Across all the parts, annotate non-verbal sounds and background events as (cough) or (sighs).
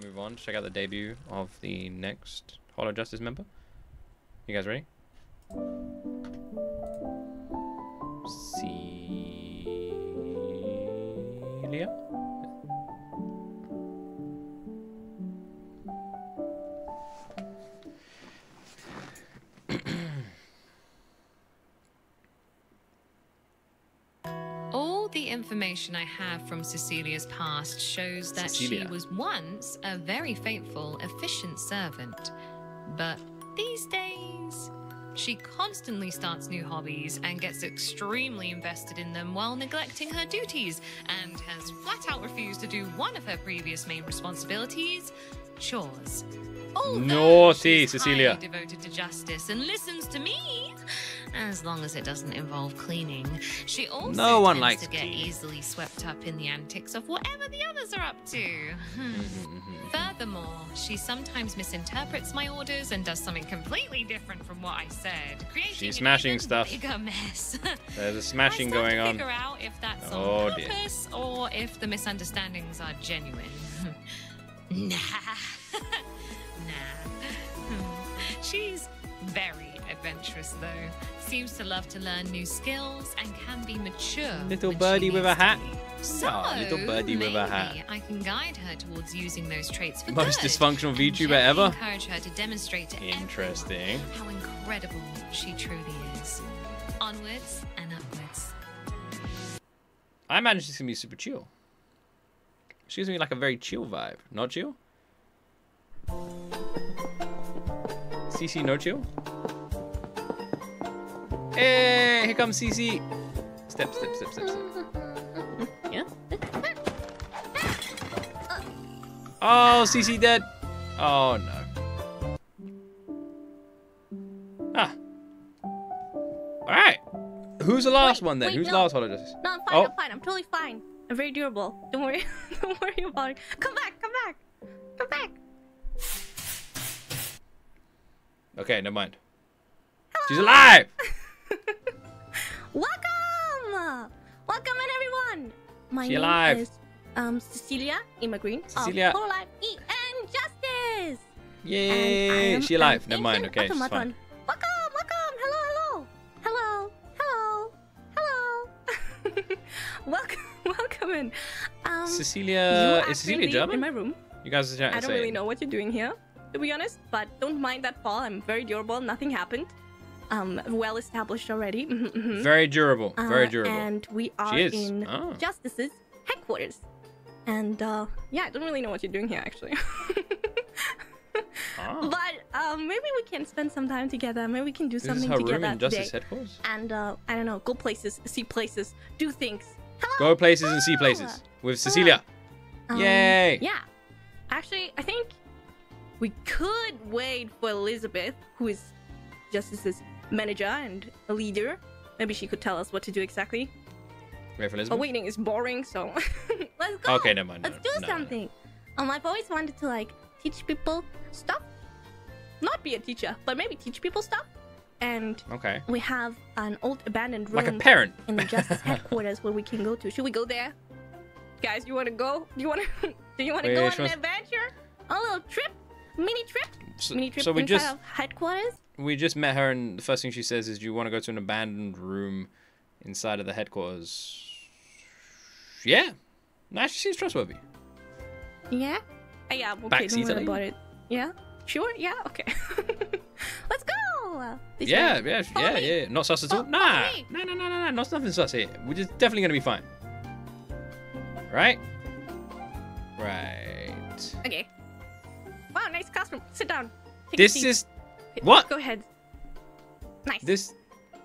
we move on check out the debut of the next Holo Justice member. You guys ready? Information I have from Cecilia's past shows that Cecilia. she was once a very faithful, efficient servant. But these days, she constantly starts new hobbies and gets extremely invested in them while neglecting her duties, and has flat out refused to do one of her previous main responsibilities chores. Although Naughty, she's Cecilia. devoted to justice and listens to me, as long as it doesn't involve cleaning. She also No one tends likes to get cleaning. easily swept up in the antics of whatever the others are up to. Mm-hmm, Furthermore, she sometimes misinterprets my orders and does something completely different from what I said, creating She's smashing stuff. bigger mess. (laughs) There's a smashing going to on. Figure out if that's Oh, on dear. purpose or if the misunderstandings are genuine. (laughs) nah, (laughs) nah. She's very adventurous, though. Seems to love to learn new skills and can be mature. Little birdie with a hat. So, Aw, little birdie with a hat. I can guide her towards using those traits for Most good dysfunctional VTuber ever. Encourage her to demonstrate to Interesting. how incredible she truly is. Onwards and upwards. I imagine she's gonna be super chill. She gives me like a very chill vibe. Not chill? CC no chill? Hey, here comes CC. Step, step, step, step, step. Yeah. Oh, CC dead. Oh no. Ah. Alright. Who's the last Wait, one then? wait, Who's no. the last? Just... No, I'm fine. Oh. I'm fine. I'm totally fine. I'm very durable. Don't worry. (laughs) Don't worry about it. Come back. Come back. Come back. Okay, never mind. She's alive! (laughs) (laughs) Welcome. Welcome in, everyone. My She name alive. is um Cecilia Green Cecilia. of Hololive E and Justice. Yay! She alive. Never mind. Okay, she's fine. Welcome. Welcome. Hello. Hello. Hello. Hello. Hello. (laughs) welcome. (laughs) Welcome in. Um, Cecilia. Is Cecilia German? in my room. You guys are trying I don't really know what you're doing here, to be honest, but don't mind that fall. I'm very durable. Nothing happened. Um, well established already. (laughs) Mhm, mhm. Very durable. Very Uh, durable. And we are in Oh. Justice's headquarters. And uh, yeah, I don't really know what you're doing here, actually. Ah. (laughs) But um, maybe we can spend some time together. Maybe we can do This is something her together room in Justice today. Headquarters? And uh, I don't know, go places, see places, do things. Hello. Go places and see places with Cecilia. Um, Yay! Yeah. Actually, I think we could wait for Elizabeth, who is Justice's manager and a leader. Maybe she could tell us what to do exactly. Wait for But Elizabeth. waiting is boring, so (laughs) let's go. Okay, never mind. Let's no, do no, no. something. Um, I've always wanted to like teach people stuff. Not be a teacher, but maybe teach people stuff. And Okay. we have an old abandoned room Like a parent. in the (laughs) Justice headquarters where we can go to. Should we go there? Guys, you want to go? Do you want to? (laughs) Do you want to go on an wants- adventure? A little trip, mini trip, So, mini trip so we inside just of headquarters. We just met her, and the first thing she says is, "Do you want to go to an abandoned room inside of the headquarters?" Yeah. Nah, she seems trustworthy. Yeah. Uh, yeah. Okay. Backseat Don't worry about it. Yeah. Sure. Yeah. Okay. (laughs) Let's go. This yeah, way. yeah, Follow yeah, me. yeah. Not sus at all. Oh, nah, follow me. no, no, no, no, no. Not nothing sus here. We're just definitely gonna be fine. Right. Right. Okay. Wow. Nice classroom. Sit down. Take a This seat. is Okay, what? Go ahead. Nice. this.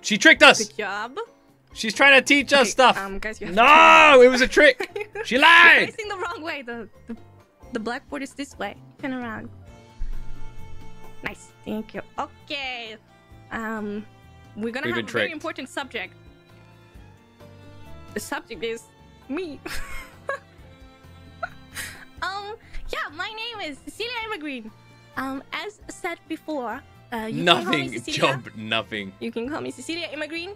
She tricked us. Good job. She's trying to teach us Okay, stuff. Um, guys, you have no, it was a trick. (laughs) She You're facing the wrong way. The, the the blackboard is this way. Turn around. Nice. Thank you. Okay. Um, we're gonna We've have a very important subject. The subject is me. (laughs) um, yeah, my name is Cecilia Immergreen. Um, as said before, uh, call me Nothing. Job. Nothing. You can call me Cecilia Immergreen.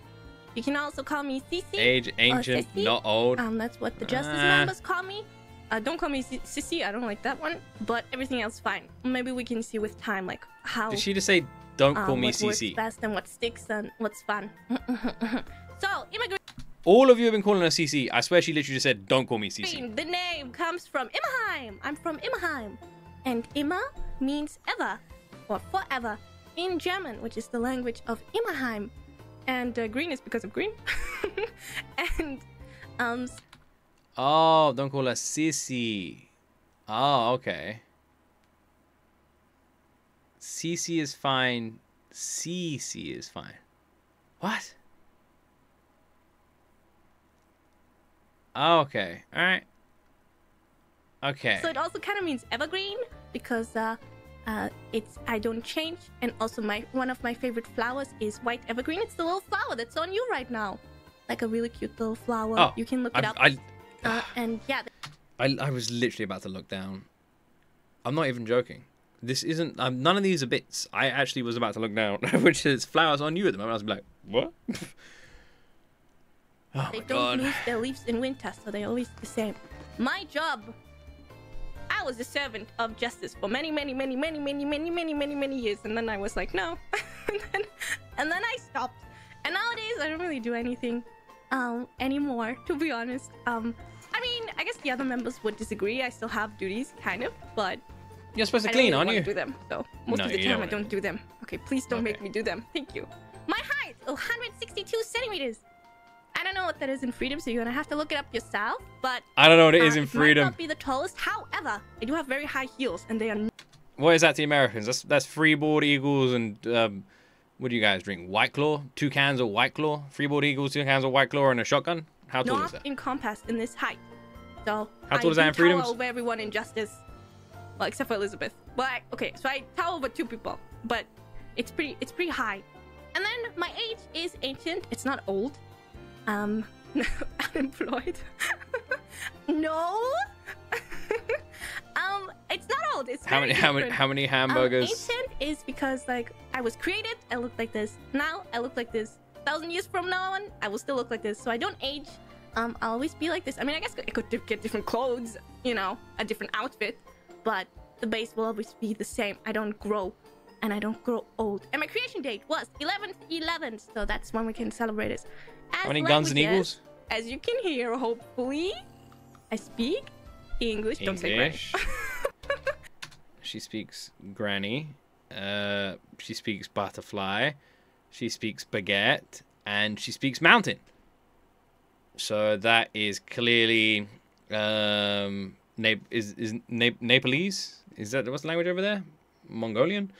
You can also call me Cici. Age ancient, not old. Um, that's what the justice Ah. members call me. Uh, don't call me si- sissy. I don't like that one. But everything else fine. Maybe we can see with time, like how. Did she just say, don't call um, me what works CC? best and what sticks and what's fun. (laughs) so immigrant. All of you have been calling her CC. I swear she literally just said, don't call me CC. The name comes from Immerheim. I'm from Immerheim. And Immer means ever or forever in German, which is the language of Immerheim. And uh, green is because of green. (laughs) and um, Oh, don't call her CC. Oh, okay. CC is fine. CC is fine. What? Oh, okay. All right. Okay. so it also kind of means evergreen because uh, uh, it's I don't change. And also my one of my favorite flowers is white evergreen. It's the little flower that's on you right now, like a really cute little flower. Oh, you can look it I, up. I, uh, and yeah, I, I was literally about to look down. I'm not even joking. This isn't. Um, none of these are bits. I actually was about to look down, (laughs) which is flowers on you at the moment. I was like, what? (laughs) oh They don't god. lose their leaves in winter, so they're always the same. My job. I was a servant of justice for many, many, many, many, many, many, many, many, many years, and then I was like, no, (laughs) and, then, and then I stopped. And nowadays, I don't really do anything um, anymore, to be honest. Um, I mean, I guess the other members would disagree. I still have duties, kind of, but You're supposed to I clean, really aren't you? do them. So most No, of the time, don't I don't do them. Okay, please don't make me do them. Thank you. My height, 162 centimeters. I don't know what that is in freedom, so you're gonna have to look it up yourself. But I don't know what it uh, is in Might freedom. not be the tallest. However, I do have very high heels, and they are. What is that to the Americans? That's that's freeboard eagles and um, what do you guys drink? White Claw, two cans of White Claw, freeboard eagles, two cans of White Claw, and a shotgun. How tall is not that? encompassed in this height. So How tall I is that in freedoms? tower over everyone in justice. Well, except for Elizabeth. But I, okay, so I tower over two people, but it's pretty it's pretty high. And then my age is ancient. It's not old. Um, (laughs) unemployed. (laughs) no. (laughs) um, it's not old. It's How many how many how many hamburgers? Um, ancient is because like I was created, I look like this. Now I look like this. Thousand years from now on, I will still look like this. So I don't age. Um, I'll always be like this. I mean, I guess I could get different clothes, you know, a different outfit, but the base will always be the same. I don't grow, and I don't grow old. And my creation date was 11th 11th, so that's when we can celebrate it. As How many guns and eagles? As you can hear, hopefully, I speak English. Don't say Granny. (laughs) She speaks granny. Uh, she speaks butterfly. She speaks baguette, and she speaks mountain. So that is clearly um, Nap- is is Nap- Nepalese. Is that what's the language over there? Mongolian.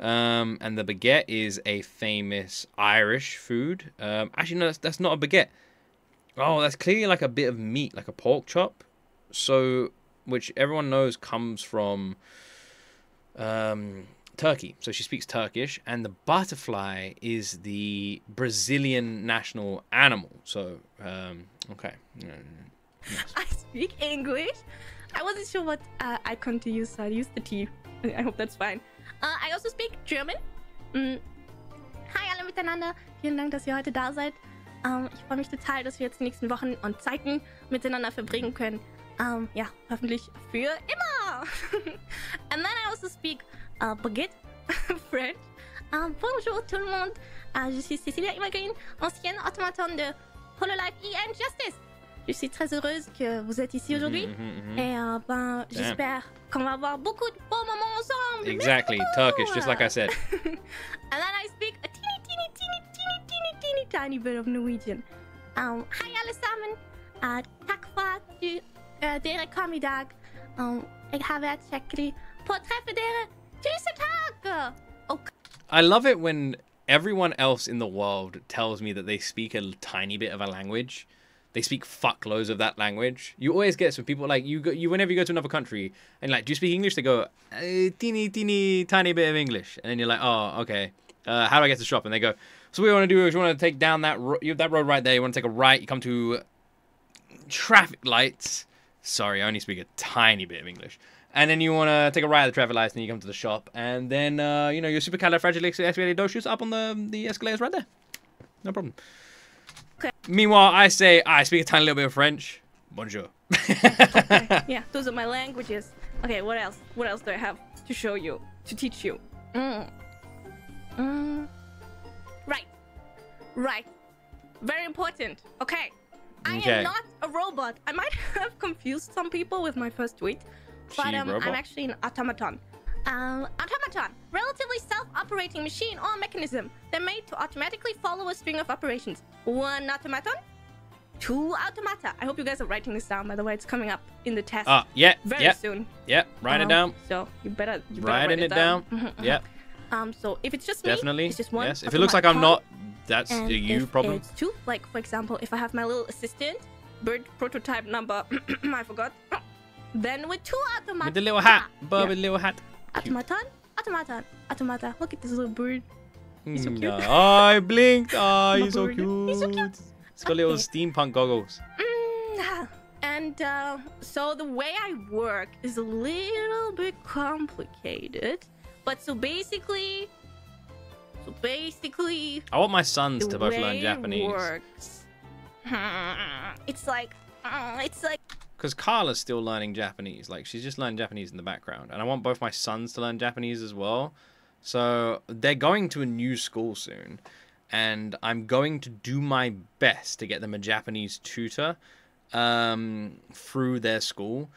Um, and the baguette is a famous Irish food. Um, actually, no, that's, that's not a baguette. Oh, that's clearly like a bit of meat, like a pork chop. So, which everyone knows comes from um, Turkey. So she speaks Turkish, and the butterfly is the Brazilian national animal. So, um, okay. (laughs) I speak English. I wasn't sure what uh, icon to use, so I used the T. (laughs) I hope that's fine. Uh, I also speak German. Mm. Hi alle miteinander. Vielen Dank, dass ihr heute da seid. Ähm, ich freue mich total, dass wir jetzt die nächsten Wochen und Zeiten miteinander verbringen können. Ähm, ja, hoffentlich für immer. (laughs) And then I also speak uh, baguette, (laughs) French. Um, bonjour tout le monde. Euh, je suis Cécilia Imagine, ancienne automaton de Hololive E Justice. Je suis très heureuse que vous êtes ici aujourd'hui. Mhm, mhm. Et euh, ben, j'espère qu'on va avoir beaucoup de beaux moments ensemble. Exactly. Turkish, just like I said. (laughs) and then I speak a teeny, teeny, teeny, teeny, teeny, teeny, tiny bit of Norwegian. Um, hi. Uh, du, uh, dere kom. Um, har på dere. Tusen I love it when everyone else in the world tells me that they speak a tiny bit of a language. They speak fuckloads of that language. You always get some people like you go you whenever you go to another country and like, do you speak English? They go, uh, teeny teeny tiny bit of English, and then you're like, oh okay. Uh, how do I get to the shop? And they go, so what you want to do is you want to take down that ro- that road right there. You want to take a right. You come to traffic lights. Sorry, I only speak a tiny bit of English. And then you want to take a right at the traffic lights, and you come to the shop, and then uh, you know your supercalifragilisticexpialidocious shoes up on the the escalators right there. No problem. Okay. Meanwhile, I say I speak a tiny little bit of French. Bonjour. Okay, (laughs) yeah, those are my languages. Okay, what else? What else do I have to show you? To teach you? Mm. Mm. Right. Right. Very important. Okay. I Okay. am not a robot. I might (laughs) have confused some people with my first tweet, but um. I'm actually an automaton. Um, automaton, relatively self-operating machine or mechanism. They're made to automatically follow a string of operations. One automaton, two automata. I hope you guys are writing this down. By the way, it's coming up in the test Ah, yeah, very yeah, soon. yeah. Write it Um, down. So you better, you better Writing write it down. Mhm, (laughs) mhm. (laughs) Yeah, Um. So if it's just me, definitely. it's just one. Yes. If it looks like I'm not, that's and a you if problem. It's two. Like for example, if I have my little assistant, bird prototype number, (clears throat) I forgot. (clears throat) Then with two automata. With the little hat, Yeah. Bob with the little hat. Automaton, automaton, automata. Look at this little bird. He's so Mm, cute. Oh, I blinked. (laughs) Oh, he's so cute. He's so cute. It's got little Okay. steampunk goggles. Mm, and uh, so the way I work is a little bit complicated. But so basically, so basically, I want my sons to both learn it Japanese. works, (laughs) it's like, uh, it's like, Because Carla's still learning Japanese. Like, she's just learning Japanese in the background. And I want both my sons to learn Japanese as well. So they're going to a new school soon. And I'm going to do my best to get them a Japanese tutor um, through their school.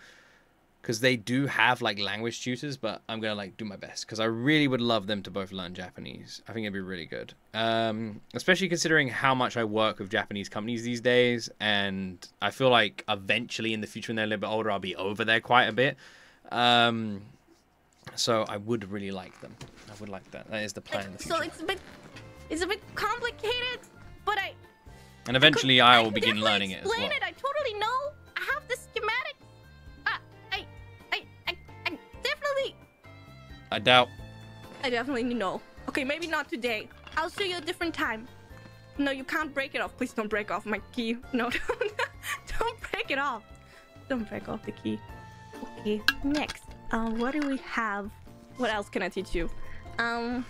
Because they do have, like, language tutors. But I'm going to, like, do my best. Because I really would love them to both learn Japanese. I think it'd be really good. Um, especially considering how much I work with Japanese companies these days. And I feel like eventually in the future, when they're a little bit older, I'll be over there quite a bit. Um, so I would really like them. I would like that. That is the plan the so it's a bit, it's a bit complicated. But I And eventually, I can will begin learning it as explain well. it. I totally know. I have the schematic. I doubt. I definitely know. Okay, maybe not today. I'll show you a different time. No, you can't break it off. Please don't break off my key. No, (laughs) don't, don't break it off. Don't break off the key. Okay, next. Um, what do we have? What else can I teach you? Um.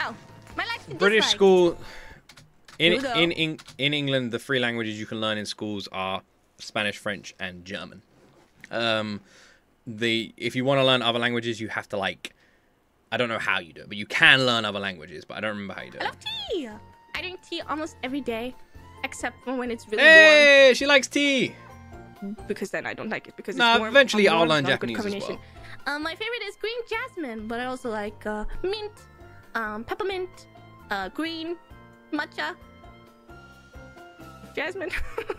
Oh, my and British dislikes. school. In, in in in England, the three languages you can learn in schools are Spanish, French, and German. Um, the if you want to learn other languages, you have to like, I don't know how you do it, but you can learn other languages, but I don't remember how you do it. I love tea. I drink tea almost every day, except for when it's really Hey, she likes tea. Because then I don't like it because it's Nah, warm. eventually I'm I'll learn not a good Japanese as well. combination. Um, my favorite is green jasmine, but I also like uh, mint, um, peppermint, uh, green, matcha, jasmine.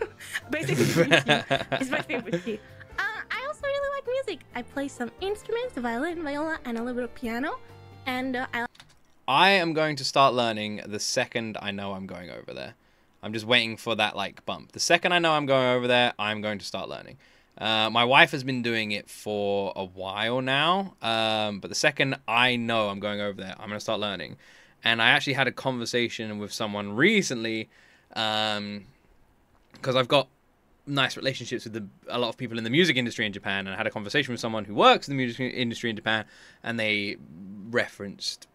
(laughs) Basically, green tea (laughs) is my favorite tea. Music. I play some instruments, violin, viola, and a little bit of piano. And uh, I I am going to start learning the second I know I'm going over there. I'm just waiting for that like bump. The second I know I'm going over there, I'm going to start learning. Uh, my wife has been doing it for a while now, um, but the second I know I'm going over there, I'm going to start learning. And I actually had a conversation with someone recently, because I've got nice relationships with the, a lot of people in the music industry in Japan, and I had a conversation with someone who works in the music industry in Japan, and they referenced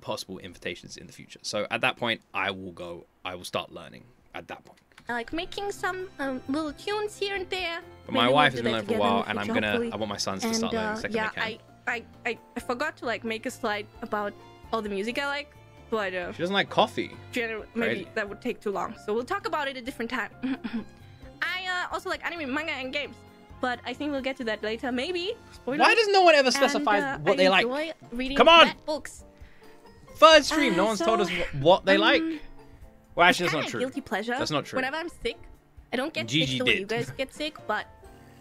possible invitations in the future. So at that point, I will go. I will start learning at that point. I like making some um, little tunes here and there. But Maybe my we'll wife has been learning for a while, and I'm gonna. hopefully. I want my sons to and start learning uh, the second yeah, they can. I, I, I, forgot to like make a slide about all the music I like, but uh, She doesn't like coffee. maybe that would take too long. So we'll talk about it a different time. (laughs) Also like anime, manga, and games, but I think we'll get to that later. Maybe. Spoilers. Why does no one ever specify uh, what I they like? Reading Come on! books. Third stream, Uh, no one's told us what they like. um, Well, It's actually, that's not true. Guilty pleasure. That's not true. Whenever I'm sick, I don't get Gigi sick the way you guys get sick, but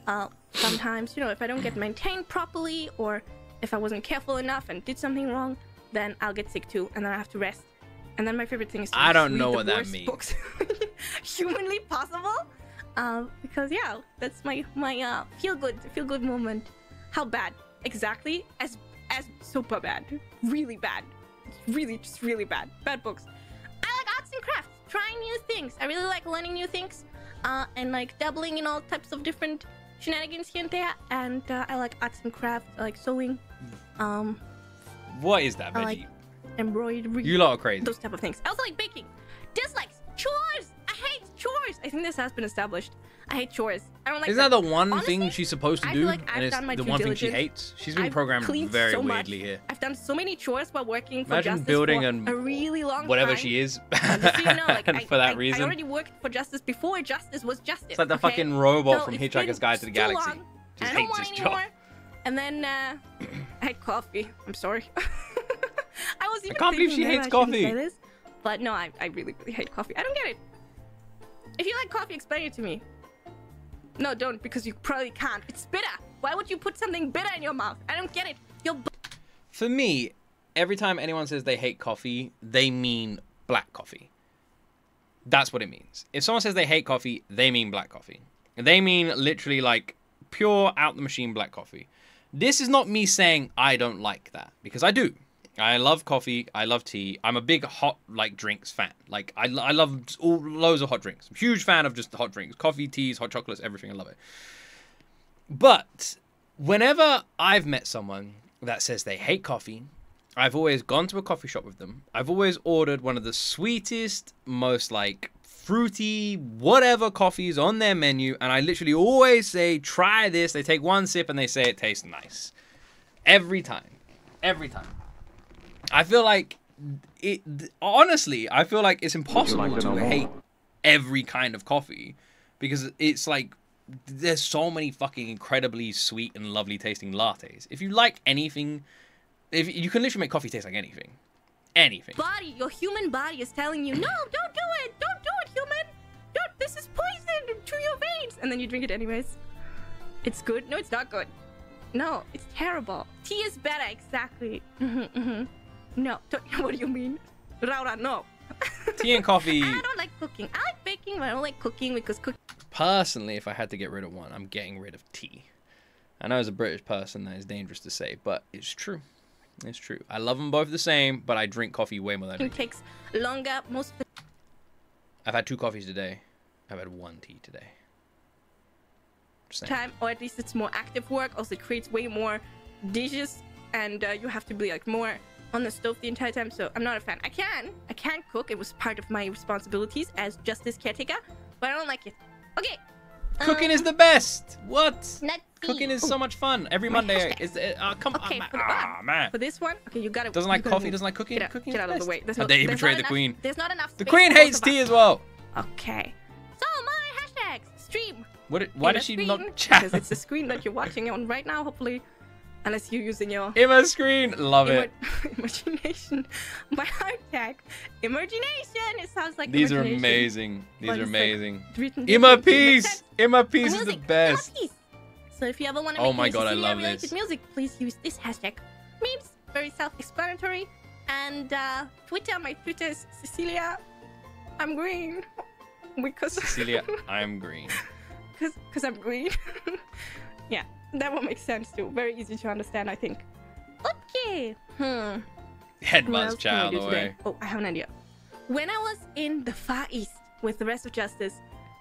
uh, sometimes, you know, if I don't get maintained properly or if I wasn't careful enough and did something wrong, then I'll get sick too, and then I have to rest. And then my favorite thing is to I don't read know the what that means. Books (laughs) humanly possible, um, because yeah, that's my my uh, feel good feel good moment. How bad? Exactly as as super bad, really bad, really just really bad. Bad books. I like arts and crafts, trying new things. I really like learning new things, uh, and like dabbling in all types of different shenanigans here and there. And uh, I like arts and crafts. I like sewing, um, What is that, I Veggie? like embroidery, you lot are crazy. those type of things. I also like baking. Dislikes, chores. I chores. I think this has been established. I hate chores. I don't like. Isn't that the one Honestly, thing she's supposed to do? like and it's the one thing she hates? She's been I've programmed very so weirdly much. here. I've done so many chores while working for Imagine Justice building for a really long Whatever time. she is. (laughs) And so you know, like, (laughs) I, for that I, reason. I already worked for Justice before Justice was Justice. it's like the okay? fucking robot So from Hitchhiker's Guide to the Galaxy. long, Just hates his anymore. job. And then uh, (coughs) I had coffee. I'm sorry. (laughs) I was even I can't believe she hates maybe I shouldn't coffee. but no, I, I really, really hate coffee. I don't get it. If you like coffee, explain it to me. No, don't, because you probably can't. It's bitter. Why would you put something bitter in your mouth? I don't get it. You're For me, every time anyone says they hate coffee, they mean black coffee. That's what it means. If someone says they hate coffee, they mean black coffee. They mean literally like pure out the machine black coffee. This is not me saying I don't like that because I do. I love coffee. I love tea. I'm a big hot like drinks fan. Like I, I love all loads of hot drinks. I'm huge fan of just hot drinks, coffee, teas, hot chocolates, everything. I love it. But whenever I've met someone that says they hate coffee, I've always gone to a coffee shop with them. I've always ordered one of the sweetest, most like fruity, whatever coffees on their menu, and I literally always say, try this. They take one sip and they say it tastes nice. Every time. Every time. I feel like it honestly, I feel like it's impossible to hate every kind of coffee because it's like there's so many fucking incredibly sweet and lovely tasting lattes. If you like anything, if you can literally make coffee taste like anything, anything. body, your human body is telling you, no, don't do it. Don't do it, human. Don't. This is poison to your veins. And then you drink it anyways. It's good. No, it's not good. No, it's terrible. Tea is better. Exactly. (laughs) hmm hmm No. What do you mean? Raora, no. (laughs) Tea and coffee. I don't like cooking. I like baking, but I don't like cooking because cooking. Personally, if I had to get rid of one, I'm getting rid of tea. I know as a British person that is dangerous to say, but it's true. It's true. I love them both the same, but I drink coffee way more than I drink. tea. takes longer most I've had two coffees today. I've had one tea today. Saying. time, or at least it's more active work. Also, it creates way more dishes, and uh, you have to be like more on the stove the entire time. So I'm not a fan. I can, I can cook. It was part of my responsibilities as justice caretaker, but I don't like it. Okay. Cooking um, is the best. What? let's see. Cooking is so much fun. Every Monday hashtag. is. Uh, come Okay, on, for ah, man. For this one, okay, you got it. Doesn't like coffee. Doesn't like cooking. Get out, cooking get is out of the way. There's How dare you betray the enough- queen? There's not enough. The queen hates tea as well. Okay. So my hashtags stream. What? did- Why does she screen, not chat? Because it's the screen that you're watching on right now, hopefully. Unless you're using your Emma screen. Love it. (laughs) Imagination. (laughs) My heart tag. Imagination. It sounds like These are amazing. These But are like amazing. Differently. Makes Peace. Emma Peace is the best. So if you ever want to Oh make my any God, I love Cecilia-related this. music, please use this hashtag. Memes, very self-explanatory. And uh, Twitter, my Twitter is Cecilia. I'm green. Because Cecilia, (laughs) I'm green. because I'm green. yeah, (laughs) that one makes sense too. Very easy to understand, I think. Okay. Hmm. Head What buzz else can I child away. Oh, I have an idea. When I was in the Far East with the rest of Justice,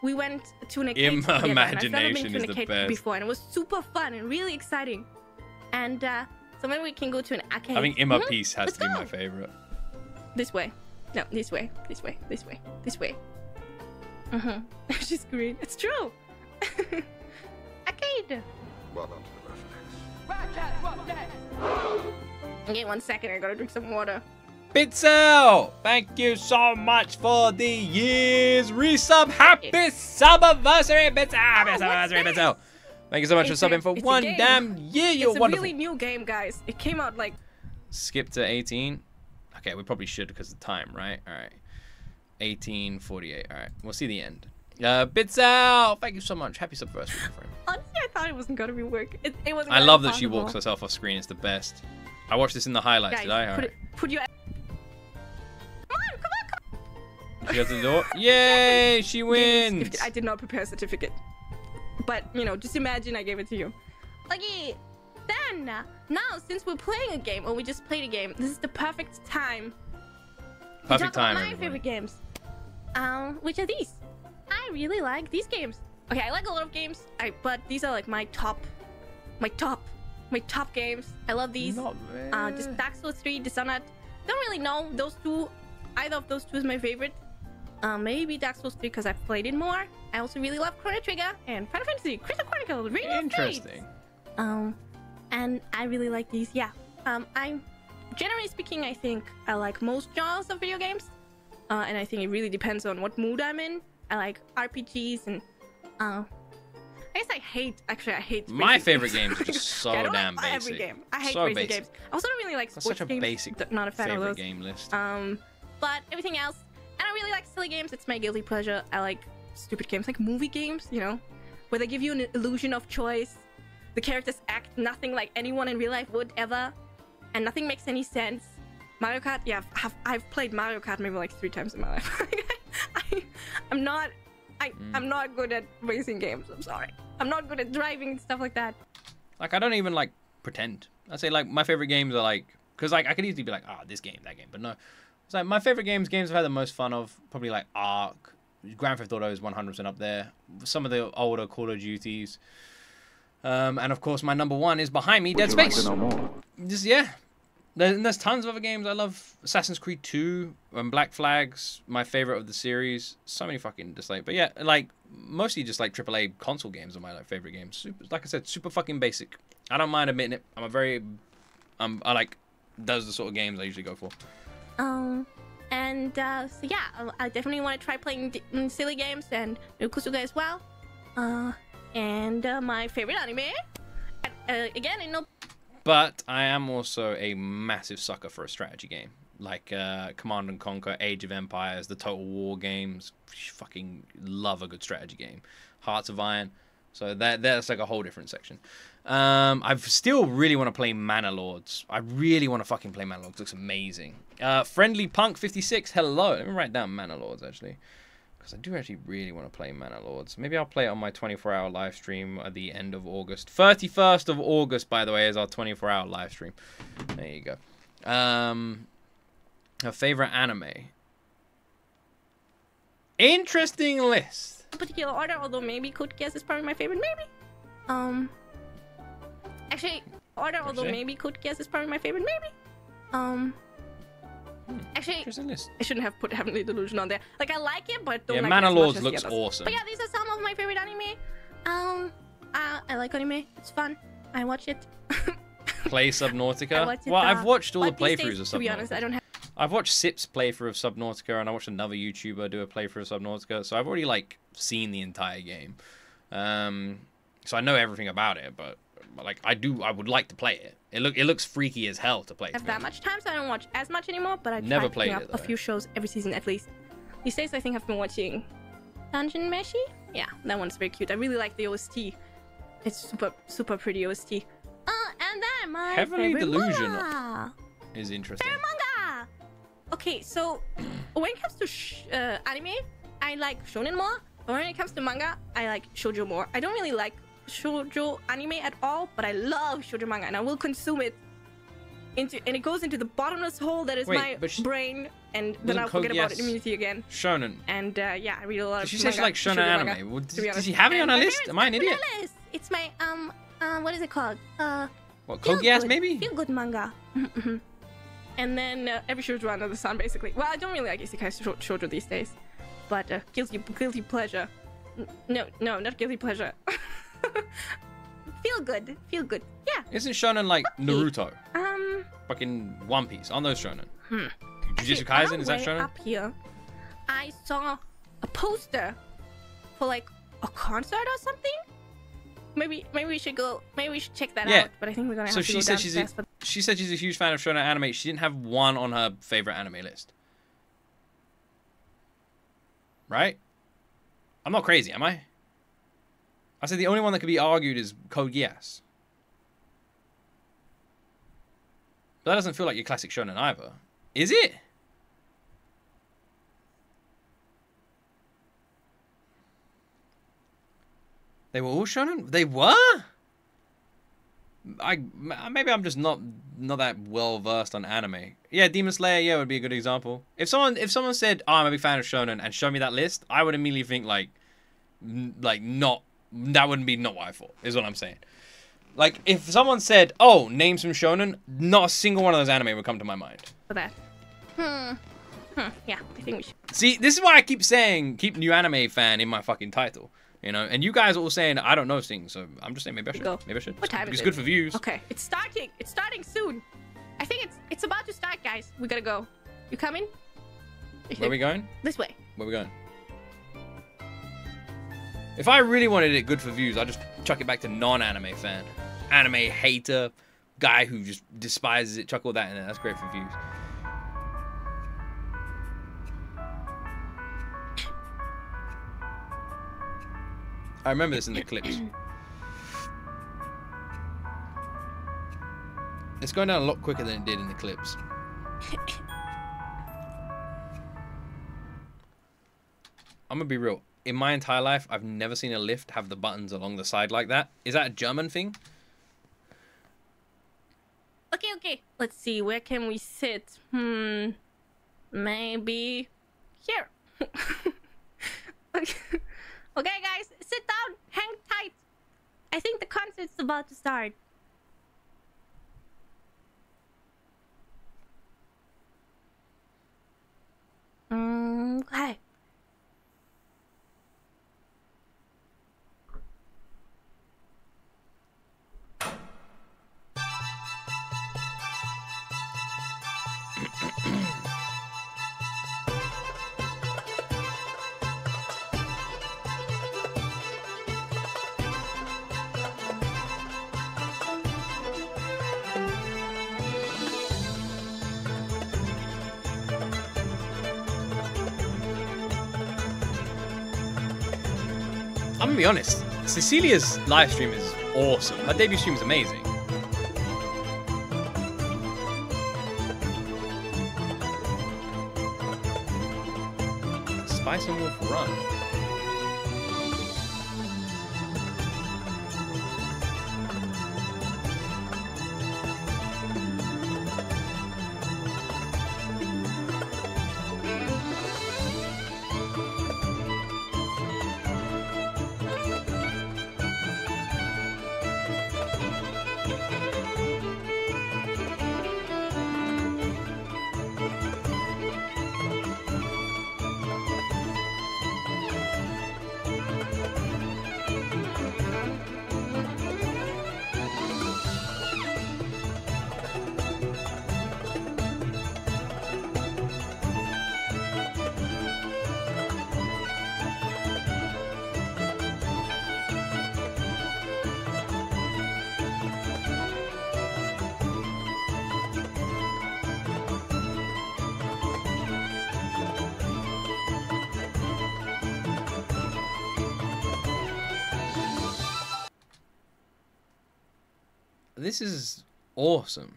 we went to an Im- together, and I've never been imagination is the best. before, and it was super fun and really exciting. And uh, so maybe we can go to an arcade. I think Emma Hmm? Peace has Let's to be go. my favorite. This way. No, this way. This way. This way. This way. (laughs) Uh-huh. She's green. It's true. (laughs) arcade. Well done to the reflex. Okay, one second. I gotta drink some water. Bitzel, thank you so much for the years resub. Happy subiversary, Bitzel. Oh, Happy Oh, what's subiversary, this? Bitzel. Thank you so much It's for subbing for one damn year. You're it's a wonderful. really new game, guys. It came out like Skip to 18. Okay, we probably should because of time, right? All right. 1848. All right. We'll see the end. Uh, Bits out! thank you so much. Happy subversary, my friend. honestly, I thought it wasn't gonna be work. It, it wasn't. I love that she walks herself off screen. It's the best. I watched this in the highlights. Guys, Did I? Put, right. it, put your. Come on, come on, come She has to the door. (laughs) Yay! She on. Gave me a wins. I did not prepare a certificate, but you know, just imagine I gave it to you. Okay, then now since we're playing a game, or we just played a game, this is the perfect time to Perfect talk time. about my everybody. favorite games. Um, which are these? I really like these games. Okay, I like a lot of games, I but these are like my top, my top, my top games. I love these. Not Uh, just. Dark Souls 3, Dishonored. Don't really know those two. Either of those two is my favorite. Uh, maybe Dark Souls 3 because I've played it more. I also really love Chrono Trigger and Final Fantasy, Crystal Chronicles, Fates. Interesting. Um, and I really like these. Yeah. Um, I'm generally speaking, I think I like most genres of video games. Uh, and I think it really depends on what mood I'm in. I like RPGs and uh, I guess I hate. Actually, I hate. My favorite games. games are just (laughs) so Yeah, I damn like Every basic. game. I hate So basic. games. I also don't really like sports That's such a games. basic Not a fan of favorite those. game list. Um, but everything else, and I really like silly games. It's my guilty pleasure. I like stupid games, like movie games. You know, where they give you an illusion of choice. The characters act nothing like anyone in real life would ever, and nothing makes any sense. Mario Kart, yeah, I've, I've played Mario Kart maybe like three times in my (laughs) life. I, (laughs) I'm not, I, Mm. I'm not good at racing games. I'm sorry. I'm not good at driving and stuff like that. Like I don't even like pretend. I say like my favorite games are like because like I could easily be like ah this game that game, but no. It's like my favorite games, games I've had the most fun of, probably like Ark, Grand Theft Auto is 100% up there. Some of the older Call of Duties, um, and of course my number one is behind me, Dead Would you like Space. to know more? Just yeah. There, and there's tons of other games I love. Assassin's Creed 2 and Black Flags, my favorite of the series. So many fucking just like, but yeah, like mostly just like AAA console games are my like favorite games. Super, like I said, super fucking basic. I don't mind admitting it. I'm a very, um, I like those are the sort of games I usually go for. Um, and uh, so yeah, I, definitely want to try playing mm, silly games and kusoge as well. Uh, and uh, my favorite anime. Uh, again, in no But I am also a massive sucker for a strategy game. Like uh, Command and Conquer, Age of Empires, the Total War games. Fucking love a good strategy game. Hearts of Iron. So that that's like a whole different section. Um, I still really want to play Manor Lords. I really want to fucking play Manor Lords. Looks amazing. Uh, Friendly Punk 56. Hello. Let me write down Manor Lords actually. Because I do actually really want to play Manor Lords. Maybe I'll play it on my 24 hour live stream at the end of August. 31st of August, by the way, is our 24 hour live stream. There you go. Um, her favorite anime. Interesting list. particular order, although maybe Code Geass is probably my favorite. Maybe. Um. Actually, order, although maybe Code Geass is probably my favorite. Maybe. Um. Actually, Interesting list. I shouldn't have put Heavenly Delusion on there. Like I like it, but don't Yeah, like Mana it Lords looks awesome. But yeah, these are some of my favorite anime. Um, uh, I like anime. It's fun. I watch it. (laughs) Play Subnautica. it, Well, uh, I've watched all the playthroughs days, of To be honest, I Subnautica. don't have. I've watched Sip's playthrough of Subnautica, and I watched another YouTuber do a playthrough of Subnautica. So I've already like seen the entire game. Um, so I know everything about it, but, but like I do, I would like to play it. It look, it looks freaky as hell to play. to have that much time, so I don't watch as much anymore. But I Never try played it, up a few shows every season at least. These days, I think I've been watching Dungeon Meshi. Yeah, that one's very cute. I really like the OST. It's super, super pretty OST. Uh, and then my Heavenly favorite Delusion. manga. Is interesting. manga. Okay, so (clears throat) when it comes to sh- uh, anime, I like shonen more. But when it comes to manga, I like shoujo more. I don't really like shoujo anime at all, but I love shoujo manga, and I will consume it. Into and it goes into the bottomless hole that is Wait, my sh- brain, and then I'll forget about Code it immediately again. Shonen. And uh, yeah, I read a lot Did of she say she likes shonen shoujo anime? manga, Well, does, be does honest. he have it on her list? Am I an idiot? list. It's my um uh what is it called? Uh What, feel Kogias maybe? Feel good manga. (laughs) and then uh, every shoujo under the sun, basically. Well, I don't really like isekai shou- shoujo these days, but uh, guilty guilty pleasure. No, no, not guilty pleasure. (laughs) (laughs) feel good, feel good. Yeah. Isn't shonen like Naruto? Um. Fucking One Piece. On those shonen. Hmm. Jujutsu Kaisen, is that shonen? Up here, I saw a poster for like a concert or something. Maybe, maybe we should go. Maybe we should check that Yeah. out. But I think we're gonna So have to she go said she's a, for she said she's a huge fan of shonen anime. She didn't have one on her favorite anime list. Right? I'm not crazy, am I? I said the only one that could be argued is Code Geass. But that doesn't feel like your classic shonen either. Is it? They were all shonen? They were? I maybe I'm just not not that well versed on anime. Yeah, Demon Slayer, yeah, would be a good example. If someone if someone said, "Oh, I'm a big fan of shonen," and showed me that list, I would immediately think like, like not that wouldn't be not what I thought. Is what I'm saying. Like if someone said, "Oh, name some shonen," not a single one of those anime would come to my mind. for that. Hmm. Hmm, yeah, I think we should. See, this is why I keep saying keep new anime fan in my fucking title. You know, and you guys are all saying I don't know things, so I'm just saying maybe I should. Go. Maybe I should. What time it's is good for views. Okay, it's starting. It's starting soon. I think it's it's about to start, guys. We gotta go. You coming? Where are we going? This way. Where we going? If I really wanted it good for views, I'd just chuck it back to non-anime fan, anime hater, guy who just despises it. Chuck all that in there. That's great for views. I remember this in the clips. It's going down a lot quicker than it did in the clips. (coughs) I'm gonna be real. In my entire life, I've never seen a lift have the buttons along the side like that. Is that a German thing? Okay, okay. Let's see. Where can we sit? Hmm. Maybe here. (laughs) okay. okay, guys, sit down. Hang tight. I think the concert's about to start. Mm, Okay. I'm gonna be honest. Cecilia's live stream is awesome. Her debut stream is amazing. Spice and Wolf Run. This is awesome.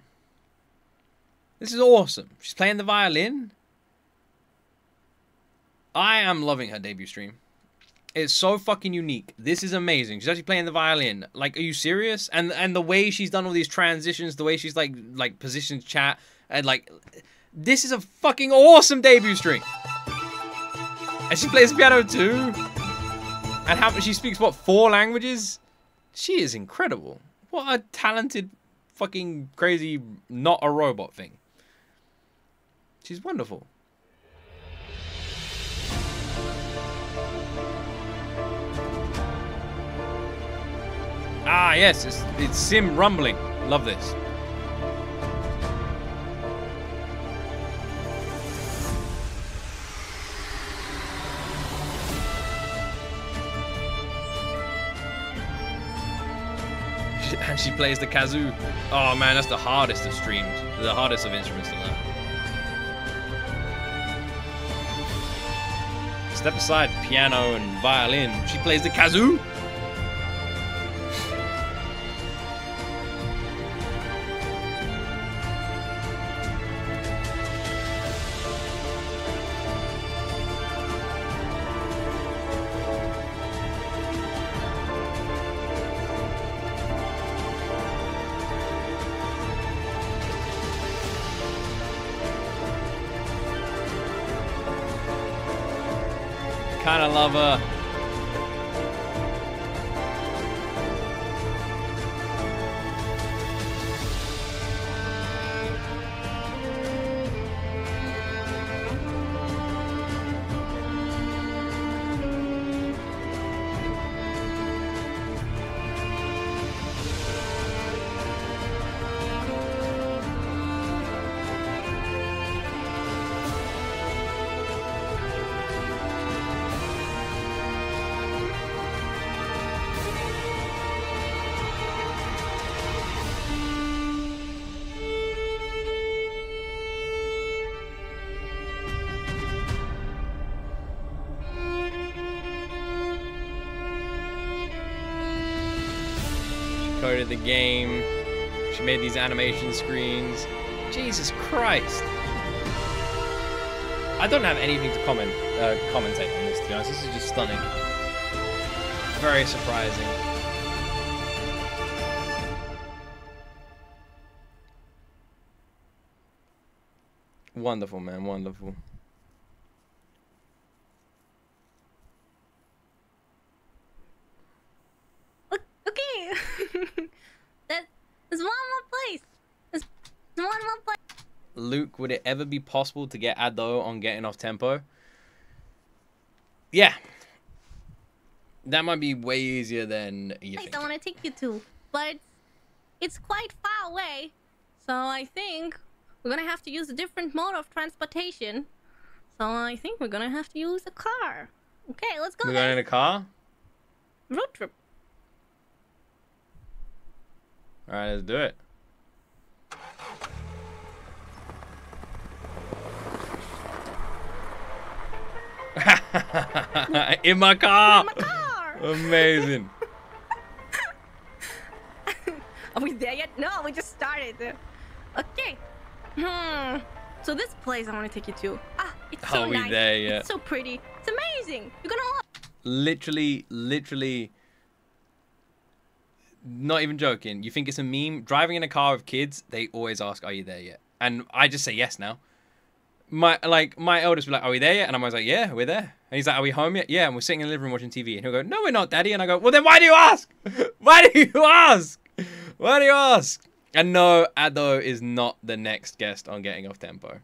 This is awesome. She's playing the violin. I am loving her debut stream. It's so fucking unique. This is amazing. She's actually playing the violin. Like, are you serious? And and the way she's done all these transitions, the way she's like like positioned chat, and like, this is a fucking awesome debut stream. And she plays piano too. And how she speaks what four languages? She is incredible. What a talented, fucking crazy, not a robot thing. She's wonderful. Ah, yes, it's, it's Sim rumbling. Love this. And she plays the kazoo. Oh man, that's the hardest of streams. The hardest of instruments to learn. Step aside piano and violin. She plays the kazoo. Kind the game. She made these animation screens. Jesus Christ. I don't have anything to comment uh, commentate on this, to be honest. This is just stunning. Very surprising. Wonderful, man. Wonderful. O- Okay. There's there's one more place. There's one more place. Luke, would it ever be possible to get Ado on getting off tempo? Yeah. That might be way easier than you place think. I want to take you to, but it's, quite far away. So I think we're gonna have to use a different mode of transportation. So I think we're gonna have to use a car. Okay, let's go. We're going in a car? Road trip. Alright, let's do it. In my car! My car. Amazing. (laughs) Are we there yet? No, we just started. Okay. Hmm. So this place I want to take you to. Ah, it's so Are we nice. there yet? It's so pretty. It's amazing. You're gonna love. literally, literally, not even joking. You think it's a meme? Driving in a car with kids, they always ask, "Are you there yet?" And I just say yes now. My like my eldest will be like, "Are we there yet?" And I'm always like, "Yeah, we're there." And he's like, "Are we home yet?" Yeah, and we're sitting in the living room watching TV. And he'll go, "No, we're not, Daddy." And I go, "Well, then why do you ask? (laughs) Why do you ask? Why do you ask?" And no, Ado is not the next guest on Getting Off Tempo.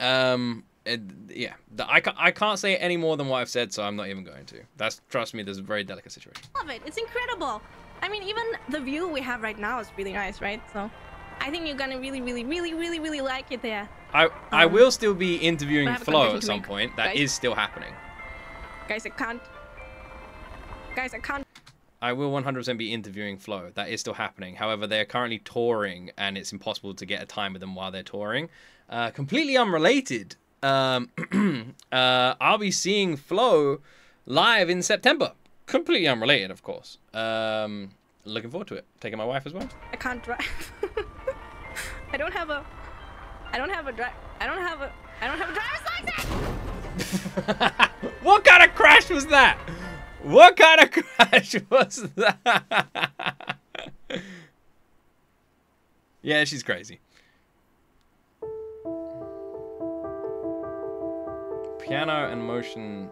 Um, it, yeah, I, ca- I can't say any more than what I've said, so I'm not even going to. That's trust me, there's a very delicate situation. Love it. It's incredible. I mean, even the view we have right now is really nice, right? So, I think you're gonna really, really, really, really, really like it there. I I Um, will still be interviewing Flo at some make, point. That is guys. still happening. Guys, I can't. Guys, I can't. I will 100% be interviewing Flo. That is still happening. However, they are currently touring, and it's impossible to get a time with them while they're touring. Uh, completely unrelated. Um, (clears throat) uh, I'll be seeing Flo live in September. Completely unrelated, of course. Um, looking forward to it. Taking my wife as well. I can't drive. (laughs) I don't have a. I don't have a drive. I don't have a. I don't have a driver's license. (laughs) what kind of crash was that? What kind of (laughs) crash was that? (laughs) yeah, she's crazy. Piano and motion.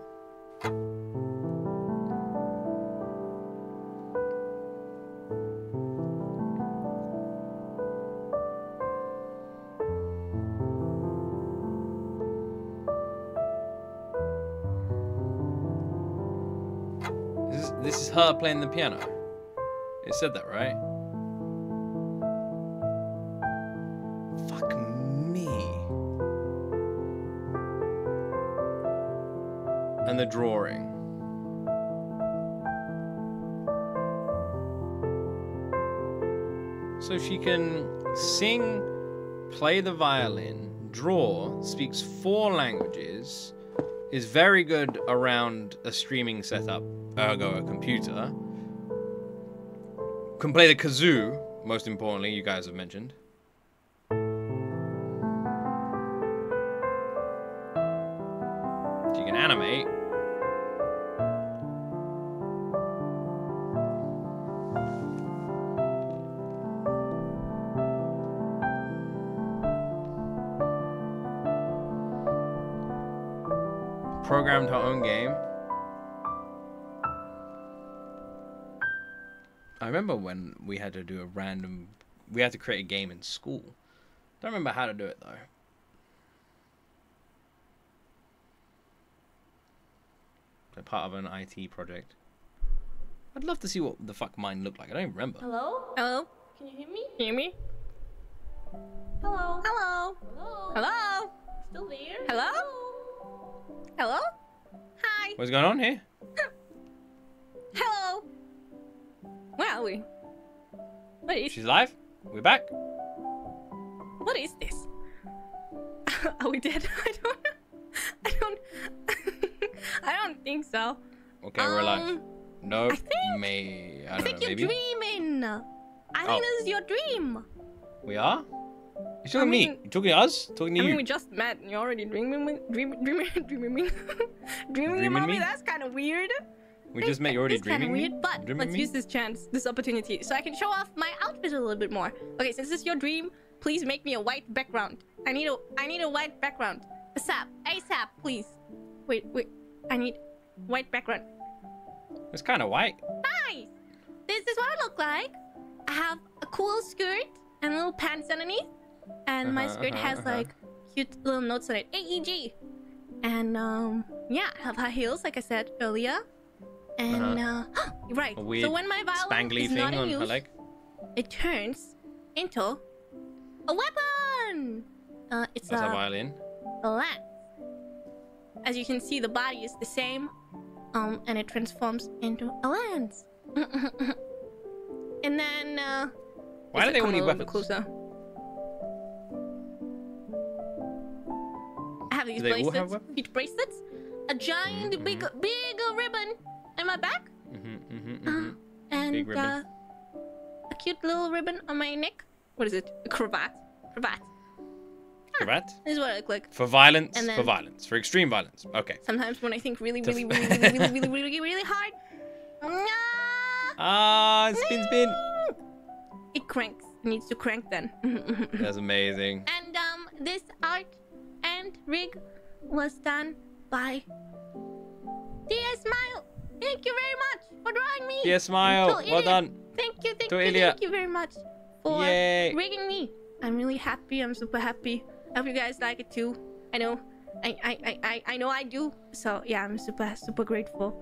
Her playing the piano. It said that, right? Fuck me. And the drawing. So she can sing, play the violin, draw, speaks four languages, is very good around a streaming setup, ergo a computer. Can play the kazoo, most importantly, you guys have mentioned. Remember when we had to do a random. We had to create a game in school. Don't remember how to do it though. Like part of an IT project. I'd love to see what the fuck mine looked like. I don't even remember. Hello? Hello. Can you hear me? Hear me? Hello? Hello. Hello? Hello. Still there? Hello? Hello. Hi. What's going on here? Where are we? What is? She's live. We're back. What is this? (laughs) are we dead? (laughs) I don't. (laughs) I don't. I don't think so. Okay, we're live. Um, No, I think- may I I think know. you're Maybe. dreaming. I think Oh. this is your dream. We are? You talking I to me? You're talking to us? Talking to I you? mean, we just met and you're already dreaming, dream, dreaming, dreaming, me, dreaming Dreaming about me. me? That's kind of weird. We just met. You already It's kind of dreaming weird, but Dreaming let's me? use this chance, this opportunity, so I can show off my outfit a little bit more. Okay, since this is your dream, please make me a white background. I need a, I need a white background. ASAP, ASAP, please. Wait, wait, I need white background. It's kind of white. Nice. This is what I look like. I have a cool skirt and little pants underneath, and my Uh-huh, skirt uh-huh, has uh-huh. like cute little notes on it. AEG. And um, yeah, I have high heels, like I said earlier. And uh, (gasps) right. Uh-huh. A weird so when my violin is thing not in on use, it turns into a weapon. Uh, it's That's a a, violin. a lance. As you can see, the body is the same, um, and it transforms into a lance. (laughs) and then, uh, Why do they all come a need weapons? Closer. I have these Do they all have bracelets, feet bracelets, a giant, Mhm. big, big ribbon in my back, Mm-hmm, mm-hmm, uh, (gasps) mm-hmm. and Big ribbon. Uh, a cute little ribbon on my neck. What is it? A cravat. Cravat. Cravat? This is what I look like. For violence, And for violence, for extreme violence. Okay. Sometimes when I think really, really, really, really, really, really, really, really hard, (laughs) ah, Ah, spin, spin. it cranks. It needs to crank then. (laughs) That's amazing. and um, this art and rig was done by Dear Smile. Thank you very much for drawing me. Yes, Smile, well idiot. done. Thank you, thank To you, Ilya. thank you very much for Yay. rigging me. I'm really happy. I'm super happy. I hope you guys like it too. I know. I, I, I, I, I know I do. So yeah, I'm super super grateful.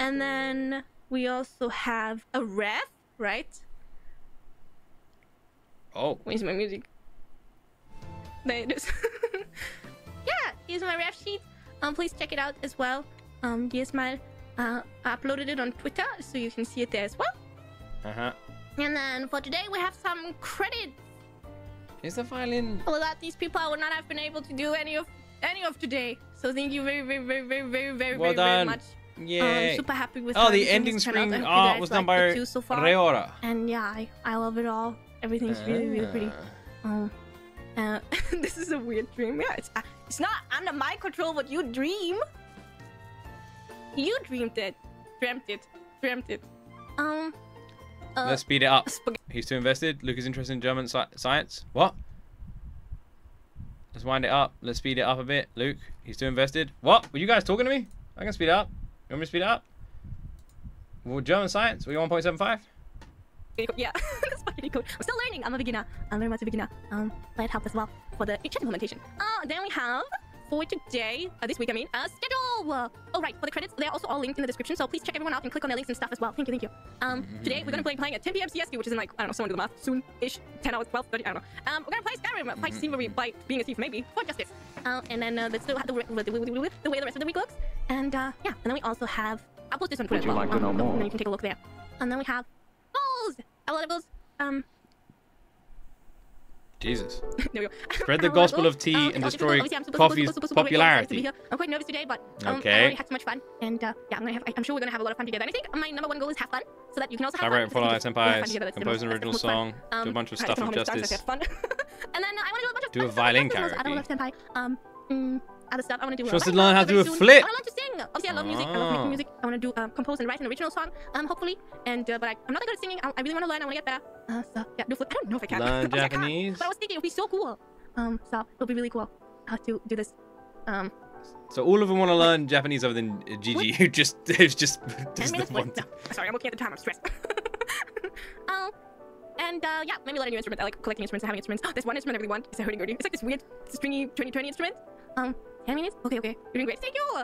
And then we also have a ref, right? Oh, Where's my music? There it is. (laughs) yeah, here's my ref sheet. Um, please check it out as well. Um, Dear Smile, uh, I uploaded it on Twitter, so you can see it there as well. uh-huh. And then for today, we have some credits. Is the violin... Without these people, I would not have been able to do any of any of today. So thank you very, very, very, very, very, very, Well very, very much. Yay. I'm super happy with oh, the ending has turned out. screen guys was done by so far. Raora. And yeah, I, I love it all. Everything's really, really pretty. Ah. Um, uh, (laughs) this is a weird dream. Yeah, it's uh, it's not under my control what you dream. You dreamed it, dreamt it, dreamt it. Um, uh, Let's speed it up. spag- He's too invested. Luke is interested in German sci- science. What? Let's wind it up. Let's speed it up a bit. Luke, he's too invested. What? Were you guys talking to me? I can speed it up. You want me to speed it up? Well, German science, were you 1.75? yeah, (laughs) that's fucking cool. I'm still learning. I'm a beginner. I'm very much a beginner. Um, but it helped as well for the chat implementation. Uh, then we have for today, uh, this week I mean, a schedule. Uh, oh right, for the credits, they're also all linked in the description. So please check everyone out and click on their links and stuff as well. Thank you, thank you. Um, (laughs) today we're gonna be playing at 10 p.m. CST, which is in like I don't know, someone do the math soon-ish, 10 hours, 12, 30, I don't know. Um, we're gonna play Skyrim, fight (laughs) thievery by being a thief, maybe for justice. Uh, and then uh, that's the, the, the, the, the way the rest of the week looks. And uh, yeah, and then we also have. I'll post this on Twitter Would you well. like to um, know more? And then you can take a look there. And then we have goals. A lot of goals. Um, Jesus. there we go. Spread the gospel of tea Um, and destroy coffee's popularity. I'm quite nervous today, but um, Okay. I already had so much fun, and uh, yeah, I'm gonna have. I, I'm sure we're gonna have a lot of fun together. And I think my number one goal is have fun, so that you can also have Collaborate, fun. follow because we our can just- we'll have fun senpais, compose an original that's the most song, fun. do a bunch of stuff of know how many times justice. Fun. and then uh, I want to do a bunch of Do a violin fun stuff, I don't karaoke. love senpai. Um, mm, I want to do. She wants uh, to learn how to do a soon. flip. I want to learn to sing. Obviously, I love music. I love making Ah. music. I want to do um, compose and write an original song. Um, hopefully, and uh, but I, I'm not that good at singing. I, I really want to learn. I want to get better. Uh, so yeah, do flip. I don't know if I can. Learn (laughs) Obviously, I Japanese. But I was thinking it would be so cool. Um, so it'll be really cool uh, to do this. Um, So all of them want to learn Japanese other than uh, Gigi, who just (laughs) who's just (laughs) does 10 the one. No, sorry, I'm looking at the time. I'm stressed. um, and uh, yeah, maybe learn a new instrument. I like collecting instruments and having instruments. Oh, (gasps) there's one instrument I really want. It's a hurdy-gurdy. It's like this weird stringy 2020 instrument. Um, 10 minutes? Okay, okay. You're doing great. Thank you.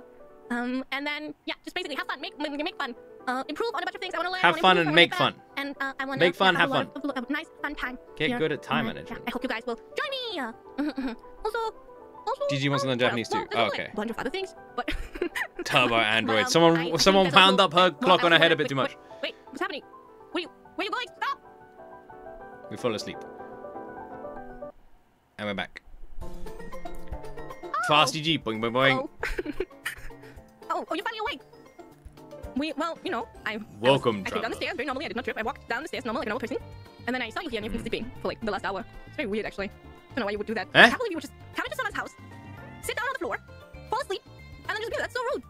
Um, and then yeah, just basically have fun, make make, fun, uh, improve on a bunch of things. I want to learn. Have fun and make fun. And uh, I want Make fun, have a, lot of- a, a nice fun time. Get here. good at time And, uh, management. Yeah, I hope you guys will join me. Uh, (laughs) also, also. Gigi wants to learn Japanese well, too. Oh, a bunch of other things, but (laughs) Turbo Android. um, someone I someone wound up her clock on her head a bit wait, too much. Wait, wait, what's happening? Where you, where you going? Stop! We fall asleep. And we're back. Fast Gigi. Boing boing boing. Oh. (laughs) oh, oh, you're finally awake. We, well, you know, I. I was- Welcome, I came down the stairs very normally. I did not trip. I walked down the stairs normal like a normal person. and then I saw you here and you've been sleeping for like the last hour. It's very weird, actually. I don't know why you would do that. Eh? I can't believe you would just come into someone's house, sit down on the floor, fall asleep, and then just be That's so rude.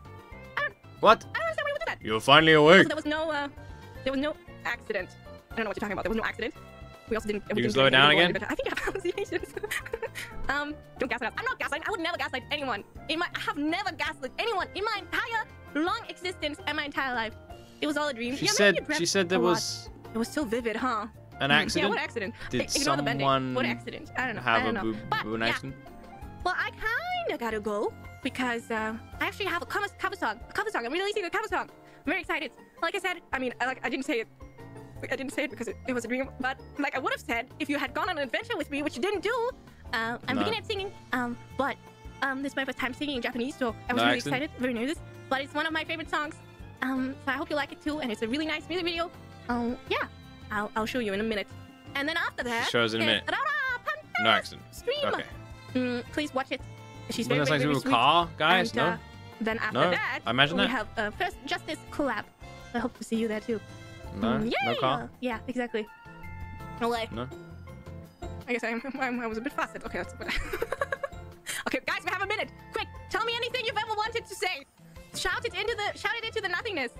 I don't... What? I don't understand why you would do that. You're finally Also, awake. there was no, uh, there was no accident. I don't know what you're talking about. There was no accident. We also didn't. we You didn't slow it down again? I think you have (laughs) hallucinations. um, don't gaslight us. I'm not gaslighting. I would never gaslight anyone. In my, I have never gaslit anyone in my entire long existence and my entire life. It was all a dream. She yeah, said she said there was It was so vivid, huh? an Hmm, Yeah, accident. what accident? Did I- Ignore the someone What accident? I don't know. I don't a know. But, boob yeah. Well, I kinda gotta go because uh, I actually have a cover, cover song. A cover song. I'm releasing a cover song. I'm very excited. Like I said, I mean, I, like I didn't say it. I didn't say it because it, it was a dream. But like I would have said if you had gone on an adventure with me, which you didn't do. Uh, I'm No. beginning at singing. Um, but um, this is my first time singing in Japanese, so I was No really excited, very nervous. But it's one of my favorite songs. Um, so I hope you like it too, and it's a really nice music video. Um, yeah, I'll, I'll show you in a minute. And then after that, Shows in a minute. No accident. Stream. Okay. Mm, please watch it. She's very, very, something to do very sweet. car, guys? And, no. uh, then after No? that, I imagine we that. have uh, First Justice collab. I hope to see you there too. No. Mm, No yeah, car. Yeah, exactly. No way. No. I guess I'm, (laughs) I'm, I was a bit fasted. Okay, that's. (laughs) okay, guys, we have a minute. Quick, tell me anything you've ever wanted to say. Shout it into the shout it into the nothingness.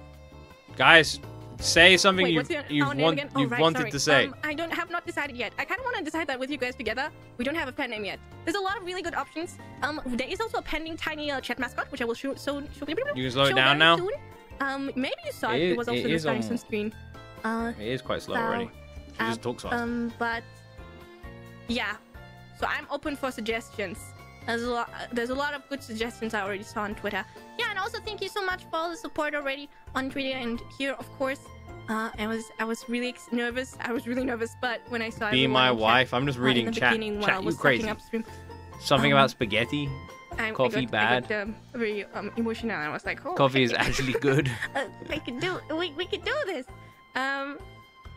Guys, say something Wait, you've what's your you've, name want, again? Oh, you've right, wanted sorry. to say. Um, I don't have not decided yet. I kind of want to decide that with you guys together. We don't have a pen name yet. There's a lot of really good options. Um, there is also a pending tiny uh, chat mascot, which I will show. So, show, You can slow it down now. Soon. Um, maybe you saw It it. Was also it on- some screen. Uh, It is quite slow so, already. She uh, just talks fast. um, but yeah. So I'm open for suggestions. There's a lot. There's a lot of good suggestions I already saw on Twitter. Yeah, and also thank you so much for all the support already on Twitter and here, of course. Uh, I was I was really ex- nervous. I was really nervous, but when I saw Be my in chat, wife. I'm just uh, reading in the chat. beginning while I Chat, you was crazy. setting up stream, Something um, about spaghetti. I, Coffee I got, bad. I got, um, very um, emotional. I was like, oh, Coffee is actually good. (laughs) uh, we can do we, we can do this um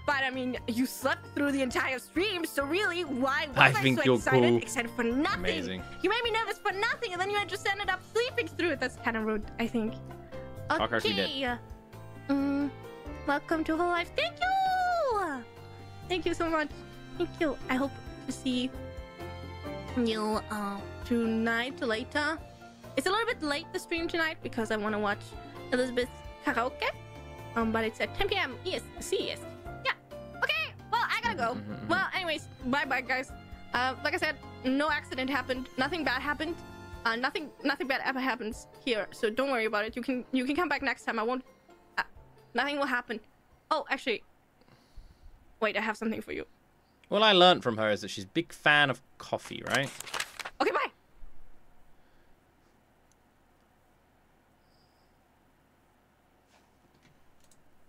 but I mean, you slept through the entire stream, so really, why was I I, think so you're excited? cool. Excited for nothing. Amazing. You made me nervous for nothing, and then you just ended up sleeping through it. That's kind of rude, I think. Okay. Um, welcome to Hololive. Thank you. Thank you so much. Thank you. I hope to see you uh, tonight later. It's a little bit late the stream tonight because I want to watch Elizabeth karaoke. Um, but it's at 10 p.m. Yes, CES. Yeah. Okay. Well, I gotta go. Mhm. Well, anyways, bye bye, guys. Uh, like I said, no accident happened. Nothing bad happened. Uh, nothing, nothing bad ever happens here. So don't worry about it. You can, you can come back next time. I won't. Uh, nothing will happen. Oh, actually, wait. I have something for you. What I learned from her is that she's a big fan of coffee, right? Okay, bye.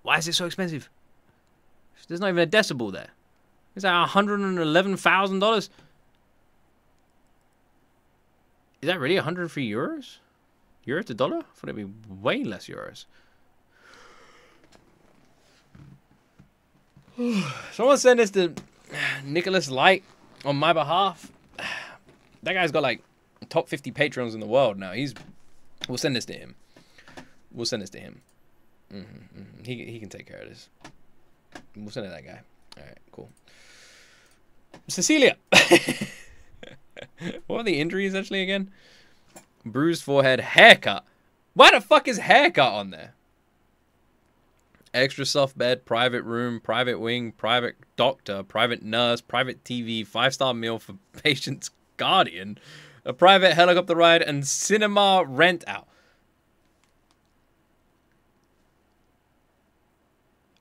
Why is it so expensive? There's not even a decibel there. Is that $111,000? Is that really 103 euros? Euro to dollar? I thought it'd be way less euros. (sighs) Someone send this to Nicholas Light on my behalf. (sighs) That guy's got like top 50 patrons in the world now. He's. We'll send this to him. We'll send this to him. Hmm He he can take care of this. We'll send it that guy. All right, cool. Cecilia. (laughs) what are the injuries actually again? Bruised forehead, haircut. Why the fuck is haircut on there? Extra soft bed, private room, private wing, private doctor, private nurse, private TV, five star meal for (laughs) patient's guardian, a private helicopter ride, and cinema rent out.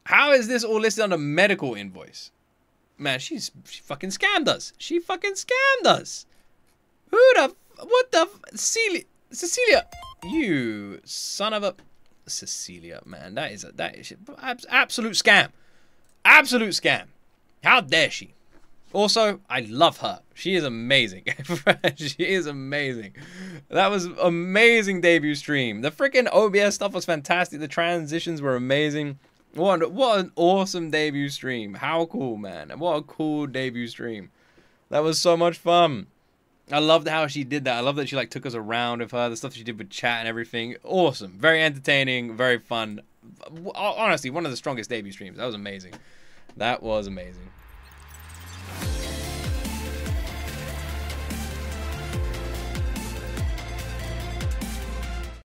How is this all listed on a medical invoice? Man, she's she fucking scammed us. She fucking scammed us. Who the what the Cecilia Cecilia you son of a Cecilia man that is a that is abs- absolute scam. Absolute scam. How dare she? Also, I love her. She is amazing. (laughs) she is amazing. That was amazing debut stream. The freaking OBS stuff was fantastic. The transitions were amazing. What what an awesome debut stream. How cool, man. What a cool debut stream. That was so much fun. I loved how she did that. I love that she like took us around with her, the stuff she did with chat and everything. Awesome. Very entertaining, very fun. Honestly, one of the strongest debut streams. That was amazing. That was amazing.